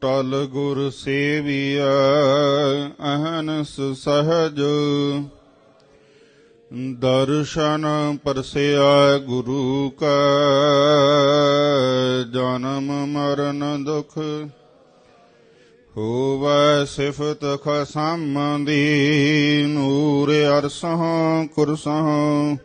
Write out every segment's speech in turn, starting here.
ਟਲ ਗੁਰ ਸੇਵੀਐ ਅਹਨਸ ਸਹਜ। ਦਰਸ਼ਨ ਪਰਸਿਆ ਗੁਰੂ ਕਾ, ਜਨਮ ਮਰਨ ਦੁਖ। ਹੋਵੈ ਸਿਫਤ ਖਸਮ ਦੀ, ਨੂਰ ਅਰਸਹ ਕੁਰਸਹ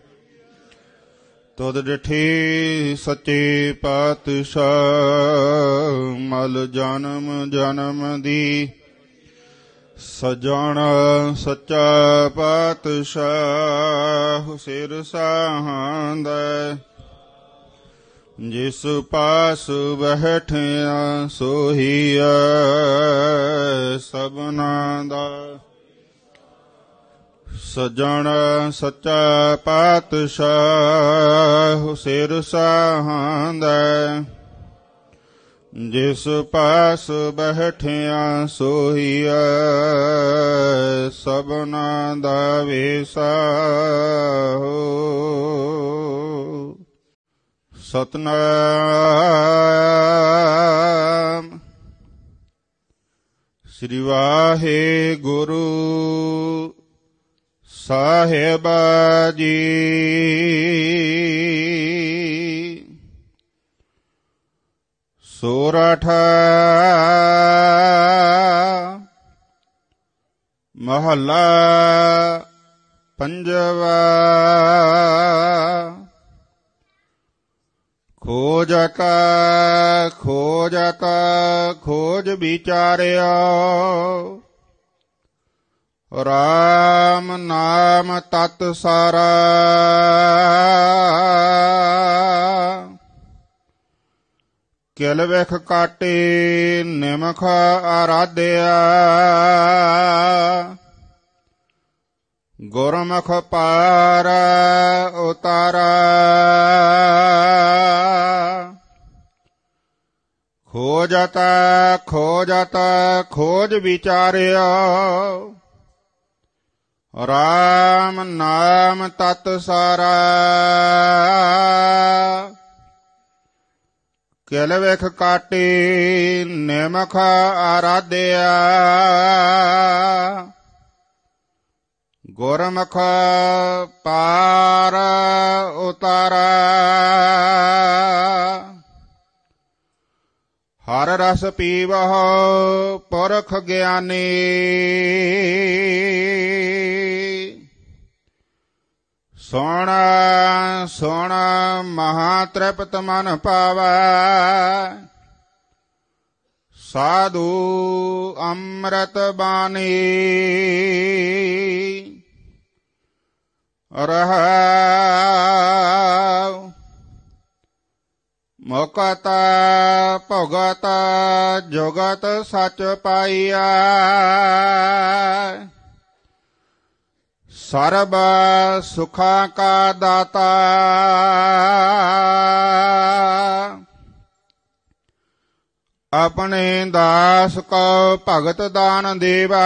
ਤਦ ਡਠੇ ਸੱਚੇ ਪਾਤਸ਼ਾਹ, ਮਲ ਜਨਮ ਜਨਮ ਦੀ। ਸਜਣ ਸੱਚਾ ਪਾਤਸ਼ਾਹ, ਸਿਰ ਸਾਹੰਦਾ ਜਿਸ ਪਾਸ ਬਹਿਠਿਆ ਸੋਹੀਆ ਸਭਨਾ ਦਾ ਸਜਣ ਸੱਚਾ ਪਾਤਸ਼ਾਹ ਸਿਰ ਸਾਹੰਦਾ। ਜਿਸ ਪਾਸ ਬਹਿਠਿਆ ਸੋਹੀਆ ਸਭਨਾ ਦਾ ਵੇਸਾ ਸਤਨਾਮ। ਸ੍ਰੀ ਵਾਹਿਗੁਰੂ। ਸਾਹਿਬ ਜੀ ਸੋਰਠ ਮਹੱਲਾ ਪੰਜਵਾ ਖੋਜਤ ਖੋਜਤ ਖੋਜ ਵਿਚਾਰਿਆ ਰਾਮ ਨਾਮ ਤਤ ਸਾਰਾ। ਕਿਲ ਵਿਖ ਕਾਟੇ ਨਿਮਖ ਆਰਾਧਿਆ। ਗੁਰਮੁਖ ਪਾਰ ਉਤਾਰਾ। ਖੋਜਤ ਖੋਜਤ ਖੋਜ ਵਿਚਾਰਿਆ। ਰਾਮ ਨਾਮ ਤਤ ਸਾਰਾ। ਕਿਲ ਵਿਖ ਕਾਟੇ ਨਿਮਖ ਆਰਾਧਿਆ। ਗੁਰਮੁਖ ਪਾਰ ਉਤਾਰਾ। ਹਰ ਰਸ ਪੀਵਹ ਪਰਖ ਗਿਆਨੀ। ਸੁਣ ਸੁਣ ਮਹਾ ਤ੍ਰਿਪਤ ਮਨ ਪਾਵੈ। ਸਾਧੂ ਅੰਮ੍ਰਿਤ ਬਾਣੀ। ਰਹਾਉ ਮੁਕਤ ਭਗਤ ਜਗਤ ਸਚ ਪਾਈਆ ਸਰਬ ਸੁਖਾਂ ਕਾ ਦਾਤਾ। ਆਪਣੇ ਦਾਸ ਕੋ ਭਗਤ ਦਾਨ ਦੇਵਾ।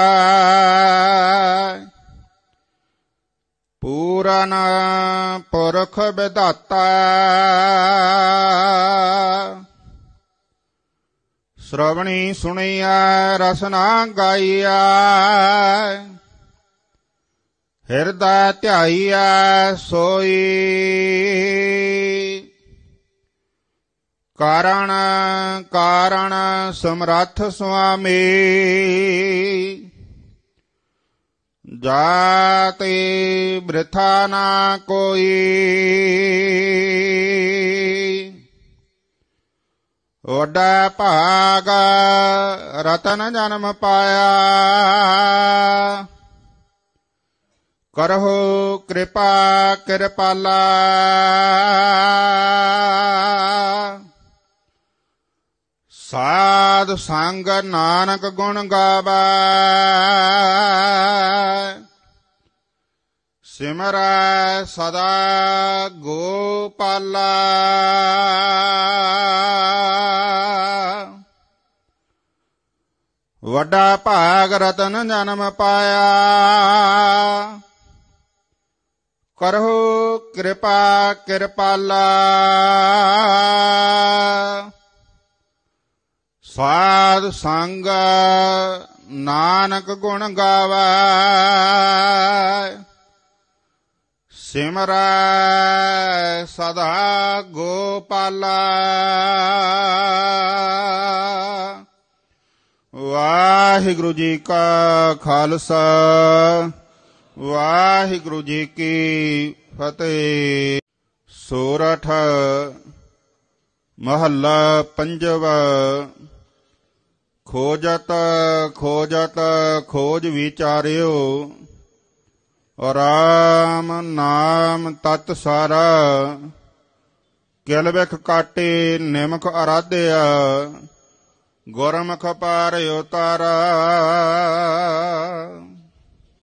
ਪੂਰਨ ਪੁਰਖ ਵਿਧਾਤਾ। ਸ਼੍ਰਵਣੀ ਸੁਣੀਆ ਰਸਨਾ ਗਾਈਆ ਹਿਰਦਾ ਧਿਆਈਆ ਸੋਈ। ਕਾਰਣ ਕਾਰਣ ਸਮਰੱਥ ਸੁਆਮੀ। ਜਾਤੇ ਬ੍ਰਿਥਾ ਨਾ ਕੋਈ। ਓਡਾ ਭਾਗ ਰਤਨ ਜਨਮ ਪਾਇਆ। ਕਰਹੁ ਕਿਰਪਾ, ਕਿਰਪਾਲਾ। ਸਾਧ ਸੰਗ ਨਾਨਕ ਗੁਣ ਗਾਵੇ। ਸਿਮਰੈ ਸਦਾ ਗੋਪਾਲਾ। ਵੱਡਾ ਭਾਗ ਰਤਨ ਜਨਮ ਪਾਇਆ। ਕਰਹੁ ਕਿਰਪਾ ਕਿਰਪਾਲਾ। ਸਾਧ ਸੰਗ ਨਾਨਕ ਗੁਣ ਗਾਵੇ। ਸਿਮਰੈ ਸਦਾ ਗੋਪਾਲਾ। ਵਾਹਿਗੁਰੂ ਜੀ ਕਾ ਖਾਲਸਾ, ਵਾਹਿਗੁਰੂ ਜੀ ਕੀ ਫਤਿਹ। ਸੋਰਠ ਮਹੱਲਾ ਪੰਜਵਾ। ਖੋਜਤ ਖੋਜਤ ਖੋਜ ਵਿਚਾਰਿਓ ਰਾਮ ਨਾਮ ਤਤ ਸਾਰਾ। ਕਿਲ ਵਿਖ ਕਾਟੇ ਨਿਮਖ ਅਰਾਧਿਆ। ਗੁਰਮੁਖ ਪਾਰਿਓ ਤਾਰਾ